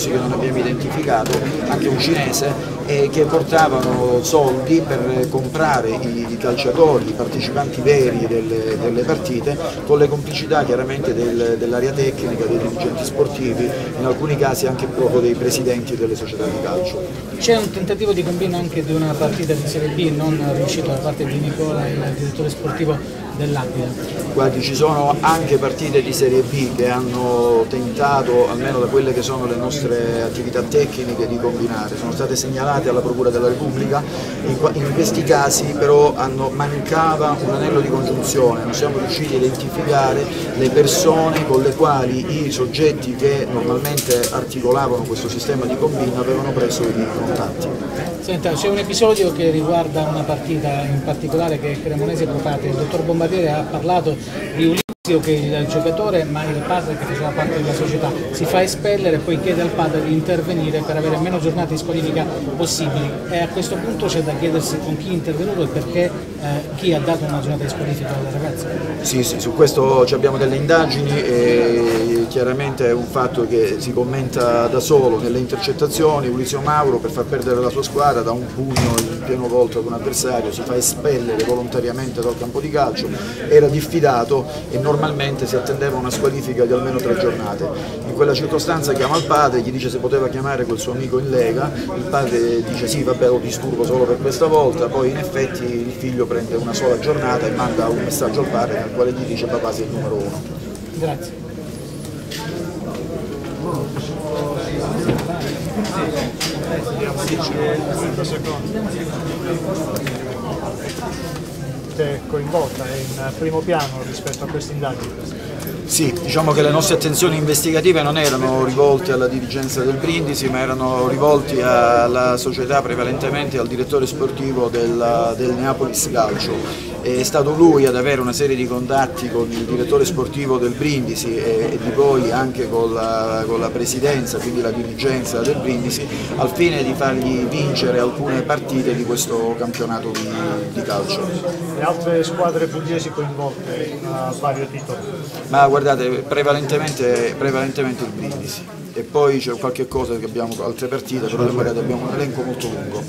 russi che non abbiamo identificato, anche un cinese, e che portavano soldi per comprare i, calciatori, i partecipanti veri delle, delle partite, con le complicità chiaramente del, dell'area tecnica, dei dirigenti sportivi, in alcuni casi anche proprio dei presidenti delle società di calcio. C'è un tentativo di combino anche di una partita di Serie B non riuscito da parte di Nicola, il direttore sportivo dell'Aquila? Guardi, ci sono anche partite di Serie B che hanno tentato, almeno da quelle che sono le nostre attività tecniche, di combinare. Sono state segnalate alla Procura della Repubblica, in, questi casi però hanno, mancava un anello di congiunzione, non siamo riusciti a identificare le persone con le quali i soggetti che normalmente articolavano questo sistema di combina avevano preso i contatti. Senta, c'è un episodio che riguarda una partita in particolare che Cremonese Procate, il dottor Bombardino Barbiere ha parlato di Ulizio che il giocatore ma il padre che faceva parte della società si fa espellere e poi chiede al padre di intervenire per avere meno giornate di squalifica possibili e a questo punto c'è da chiedersi con chi è intervenuto e perché eh, chi ha dato una giornata di squalifica alla ragazza. Sì, sì, su questo abbiamo delle indagini e chiaramente è un fatto che si commenta da solo nelle intercettazioni, Ulizio Mauro per far perdere la sua squadra da un pugno in pieno volto ad un avversario si fa espellere volontariamente dal campo di calcio era diffidato e normalmente si attendeva una squalifica di almeno tre giornate. In quella circostanza chiama il padre, gli dice se poteva chiamare quel suo amico in Lega, il padre dice sì vabbè lo disturbo solo per questa volta, poi in effetti il figlio prende una sola giornata e manda un messaggio al padre nel quale gli dice papà sei il numero uno. Grazie. Coinvolta, è in primo piano rispetto a queste indagini. Sì, diciamo che le nostre attenzioni investigative non erano rivolte alla dirigenza del Brindisi, ma erano rivolte alla società, prevalentemente al direttore sportivo del, del Neapolis Calcio è stato lui ad avere una serie di contatti con il direttore sportivo del Brindisi e, e di poi anche con la, con la, presidenza, quindi la dirigenza del Brindisi, al fine di fargli vincere alcune partite di questo campionato di, di calcio. Le altre squadre pugliesi coinvolte a vario titolo? Guardate, prevalentemente, prevalentemente il Brindisi e poi c'è qualche cosa che abbiamo altre partite, però magari abbiamo un elenco molto lungo.